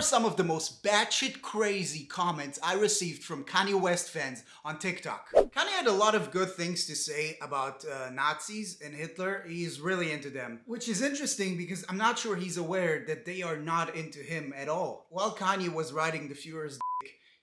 are some of the most batshit crazy comments I received from Kanye West fans on TikTok. Kanye had a lot of good things to say about uh, Nazis and Hitler. He's really into them, which is interesting because I'm not sure he's aware that they are not into him at all. While Kanye was riding the Fuhrer's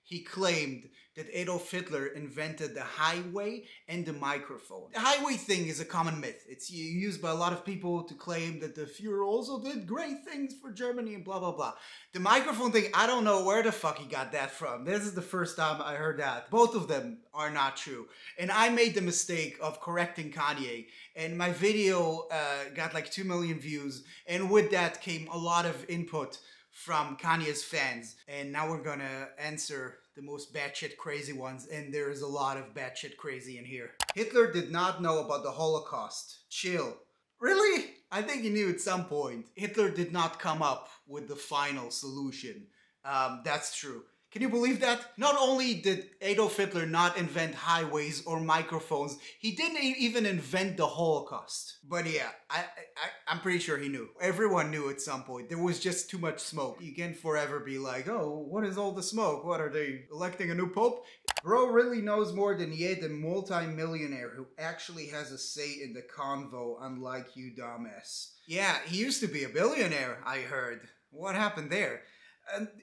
he claimed that Adolf Hitler invented the highway and the microphone. The highway thing is a common myth. It's used by a lot of people to claim that the Fuhrer also did great things for Germany and blah blah blah. The microphone thing, I don't know where the fuck he got that from. This is the first time I heard that. Both of them are not true. And I made the mistake of correcting Kanye. And my video uh, got like 2 million views. And with that came a lot of input from Kanye's fans. And now we're gonna answer the most batshit crazy ones, and there's a lot of batshit crazy in here. Hitler did not know about the Holocaust. Chill. Really? I think he knew at some point. Hitler did not come up with the final solution. Um, that's true. Can you believe that? Not only did Adolf Hitler not invent highways or microphones, he didn't even invent the Holocaust. But yeah, I, I, I'm pretty sure he knew. Everyone knew at some point. There was just too much smoke. You can forever be like, oh, what is all the smoke? What, are they electing a new pope? Bro really knows more than yet the multi-millionaire who actually has a say in the convo, unlike you dumbass. Yeah, he used to be a billionaire, I heard. What happened there?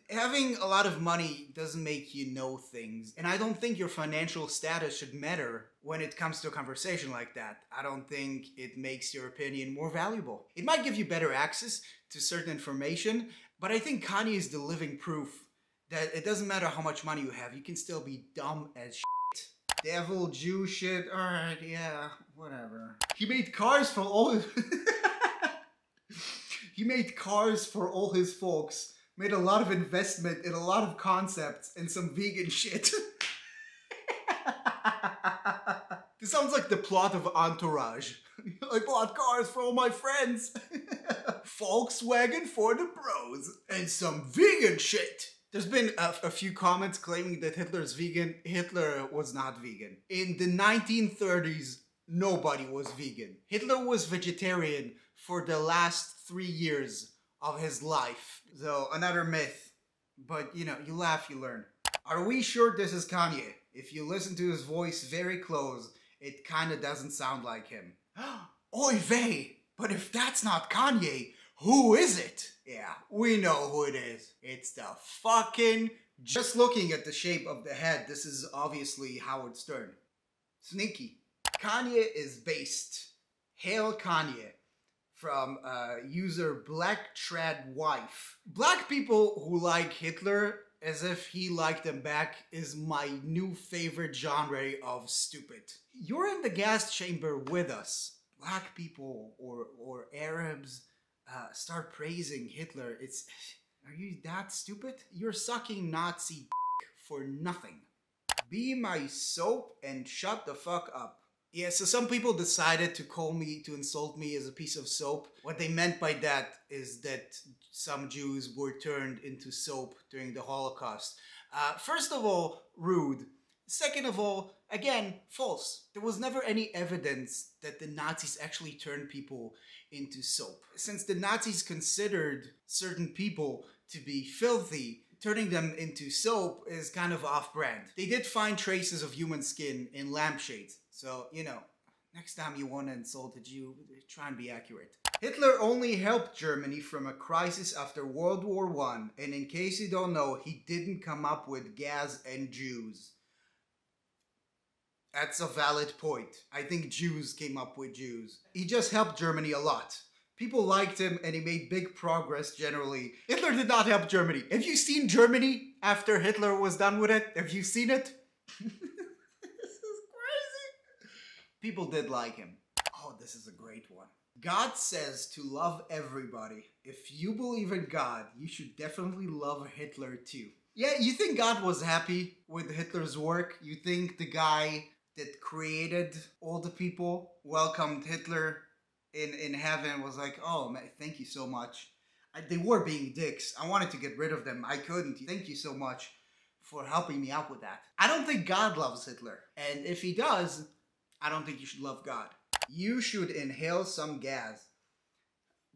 Having a lot of money doesn't make you know things. And I don't think your financial status should matter when it comes to a conversation like that. I don't think it makes your opinion more valuable. It might give you better access to certain information, but I think Kanye is the living proof that it doesn't matter how much money you have, you can still be dumb as shit. Devil, Jew shit, alright, yeah, whatever. He made cars for all He made cars for all his folks made a lot of investment in a lot of concepts and some vegan shit. this sounds like the plot of Entourage. I bought cars for all my friends. Volkswagen for the bros. And some vegan shit. There's been a, a, few comments claiming that Hitler's vegan. Hitler was not vegan. In the 1930s, nobody was vegan. Hitler was vegetarian for the last three years of his life. So another myth. But you know, you laugh, you learn. Are we sure this is Kanye? If you listen to his voice very close, it kinda doesn't sound like him. Oy vey! But if that's not Kanye, who is it? Yeah, we know who it is. It's the fucking... Just looking at the shape of the head, this is obviously Howard Stern. Sneaky. Kanye is based. Hail Kanye from uh, user Black Trad Wife. Black people who like Hitler as if he liked them back is my new favorite genre of stupid. You're in the gas chamber with us. Black people or or Arabs uh, start praising Hitler. It's are you that stupid? You're sucking Nazi for nothing. Be my soap and shut the fuck up. Yeah, so some people decided to call me, to insult me as a piece of soap. What they meant by that is that some Jews were turned into soap during the Holocaust. Uh, first of all, rude. Second of all, again, false. There was never any evidence that the Nazis actually turned people into soap. Since the Nazis considered certain people to be filthy, turning them into soap is kind of off-brand. They did find traces of human skin in lampshades, so, you know, next time you want to insult a Jew, try and be accurate. Hitler only helped Germany from a crisis after World War One, and in case you don't know, he didn't come up with gas and Jews. That's a valid point. I think Jews came up with Jews. He just helped Germany a lot. People liked him and he made big progress generally. Hitler did not help Germany. Have you seen Germany after Hitler was done with it? Have you seen it? People did like him. Oh, this is a great one. God says to love everybody. If you believe in God, you should definitely love Hitler too. Yeah, you think God was happy with Hitler's work? You think the guy that created all the people welcomed Hitler in in heaven was like, "Oh, man, thank you so much." I, they were being dicks. I wanted to get rid of them. I couldn't. Thank you so much for helping me out with that. I don't think God loves Hitler, and if he does, I don't think you should love God. You should inhale some gas,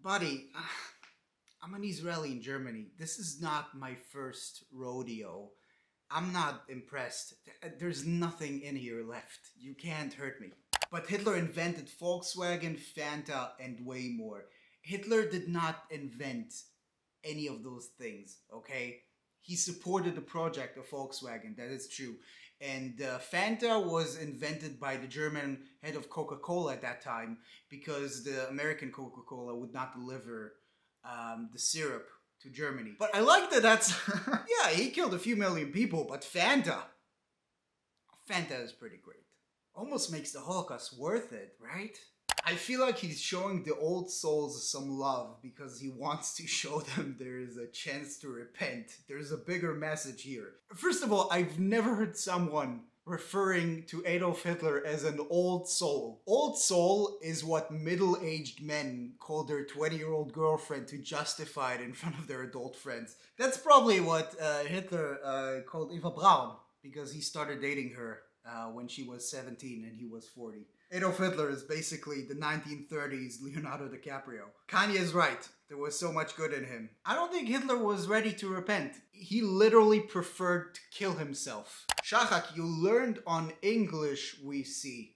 buddy. I'm an Israeli in Germany. This is not my first rodeo. I'm not impressed. There's nothing in here left. You can't hurt me. But Hitler invented Volkswagen, Fanta, and way more. Hitler did not invent any of those things, okay? He supported the project of Volkswagen, that is true. And uh, Fanta was invented by the German head of Coca Cola at that time because the American Coca Cola would not deliver um, the syrup to Germany. But I like that that's. yeah, he killed a few million people, but Fanta. Fanta is pretty great. Almost makes the Holocaust worth it, right? I feel like he's showing the old souls some love because he wants to show them there is a chance to repent. There's a bigger message here. First of all, I've never heard someone referring to Adolf Hitler as an old soul. Old soul is what middle-aged men call their 20-year-old girlfriend to justify it in front of their adult friends. That's probably what uh, Hitler uh, called Eva Braun because he started dating her uh, when she was 17 and he was 40. Adolf Hitler is basically the 1930s Leonardo DiCaprio. Kanye is right. There was so much good in him. I don't think Hitler was ready to repent. He literally preferred to kill himself. Shahak, you learned on English, we see.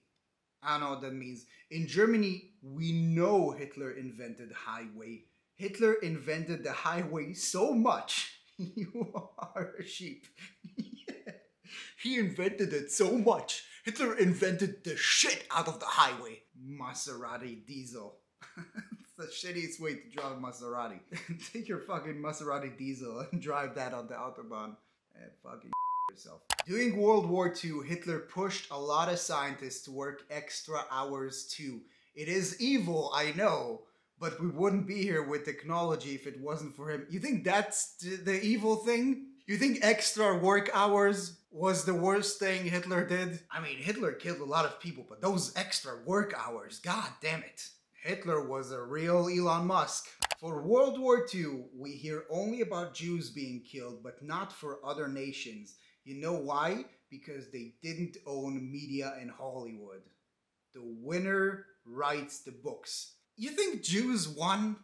I don't know what that means. In Germany, we know Hitler invented highway. Hitler invented the highway so much. you are a sheep. he invented it so much Hitler invented the shit out of the highway. Maserati diesel. it's the shittiest way to drive a Maserati. Take your fucking Maserati diesel and drive that on the Autobahn and fucking yourself. During World War II, Hitler pushed a lot of scientists to work extra hours too. It is evil, I know, but we wouldn't be here with technology if it wasn't for him. You think that's the evil thing? You think extra work hours was the worst thing Hitler did? I mean, Hitler killed a lot of people, but those extra work hours, god damn it. Hitler was a real Elon Musk. For World War II, we hear only about Jews being killed, but not for other nations. You know why? Because they didn't own media in Hollywood. The winner writes the books. You think Jews won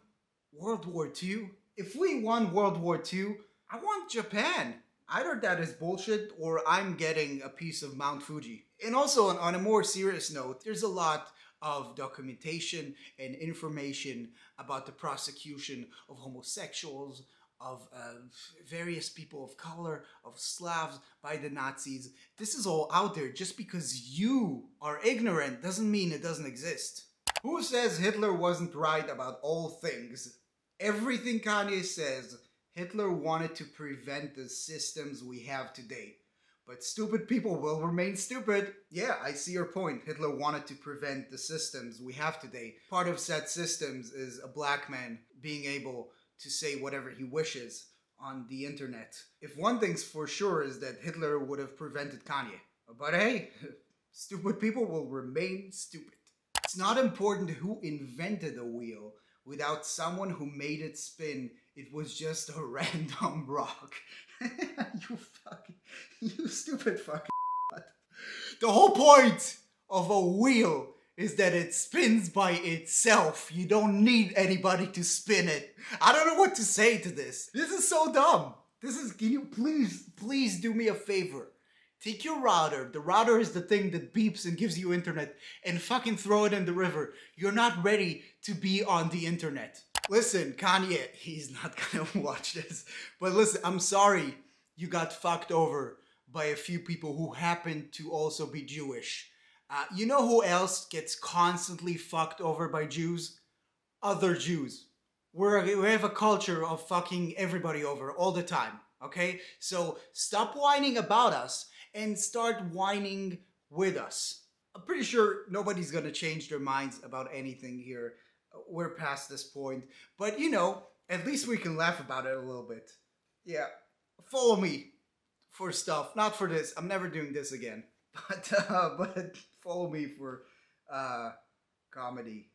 World War II? If we won World War II, I want Japan. Either that is bullshit or I'm getting a piece of Mount Fuji. And also, on, on a more serious note, there's a lot of documentation and information about the prosecution of homosexuals, of uh, various people of color, of Slavs by the Nazis. This is all out there. Just because you are ignorant doesn't mean it doesn't exist. Who says Hitler wasn't right about all things? Everything Kanye says Hitler wanted to prevent the systems we have today. But stupid people will remain stupid. Yeah, I see your point. Hitler wanted to prevent the systems we have today. Part of said systems is a black man being able to say whatever he wishes on the internet. If one thing's for sure is that Hitler would have prevented Kanye. But hey, stupid people will remain stupid. It's not important who invented a wheel without someone who made it spin it was just a random rock. you fucking, you stupid fucking. The whole point of a wheel is that it spins by itself. You don't need anybody to spin it. I don't know what to say to this. This is so dumb. This is, can you please, please do me a favor? Take your router, the router is the thing that beeps and gives you internet, and fucking throw it in the river. You're not ready to be on the internet. Listen, Kanye, he's not gonna watch this, but listen, I'm sorry you got fucked over by a few people who happen to also be Jewish. Uh, you know who else gets constantly fucked over by Jews? Other Jews. We're, we have a culture of fucking everybody over all the time, okay? So stop whining about us and start whining with us. I'm pretty sure nobody's gonna change their minds about anything here we're past this point. But you know, at least we can laugh about it a little bit. Yeah, follow me for stuff, not for this. I'm never doing this again. But uh, but follow me for uh, comedy.